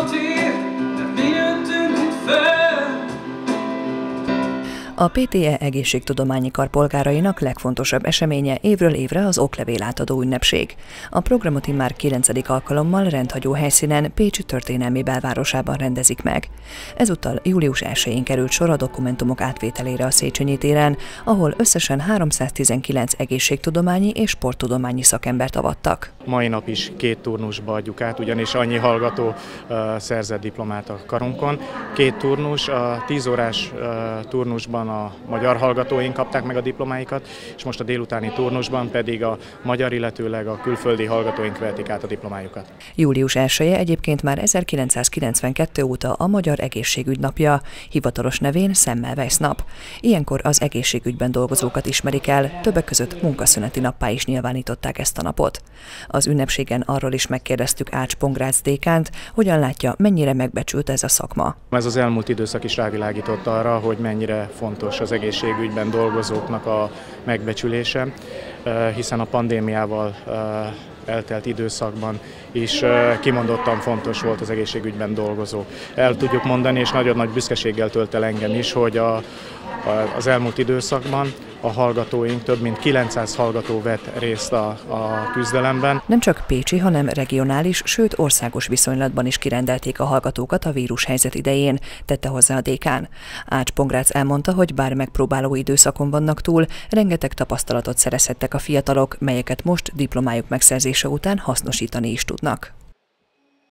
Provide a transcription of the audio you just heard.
onde A PTE egészségtudományi kar polgárainak legfontosabb eseménye évről évre az oklevél átadó ünnepség. A programot immár 9. alkalommal rendhagyó helyszínen Pécs történelmi belvárosában rendezik meg. Ezúttal július 1-én került sor a dokumentumok átvételére a Széchenyi téren, ahol összesen 319 egészségtudományi és sporttudományi szakembert avattak. Mai nap is két turnusba adjuk át, ugyanis annyi hallgató uh, szerzett diplomát a karunkon. Két turnus, a 10 órás uh, turnusban a magyar hallgatóink kapták meg a diplomáikat, és most a délutáni turnusban pedig a magyar, illetőleg a külföldi hallgatóink vehetik át a diplomájukat. Július 1 -e egyébként már 1992 óta a Magyar Egészségügy napja, hivatalos nevén Semmelweis nap. Ilyenkor az egészségügyben dolgozókat ismerik el, többek között munkaszüneti nappá is nyilvánították ezt a napot. Az ünnepségen arról is megkérdeztük Ács Pongrácz dékánt, hogyan látja, mennyire megbecsült ez a szakma. Ez az elmúlt időszak is rávilágított arra, hogy mennyire fontos az egészségügyben dolgozóknak a megbecsülése, hiszen a pandémiával eltelt időszakban is kimondottan fontos volt az egészségügyben dolgozó. El tudjuk mondani, és nagyon nagy büszkeséggel tölt el engem is, hogy a, az elmúlt időszakban a hallgatóink, több mint 900 hallgató vett részt a, a küzdelemben. Nem csak pécsi, hanem regionális, sőt országos viszonylatban is kirendelték a hallgatókat a vírushelyzet idején, tette hozzá a dékán. Ács Pongrác elmondta, hogy bár megpróbáló időszakon vannak túl, rengeteg tapasztalatot szerezhettek a fiatalok, melyeket most diplomájuk megszerzése után hasznosítani is tudnak.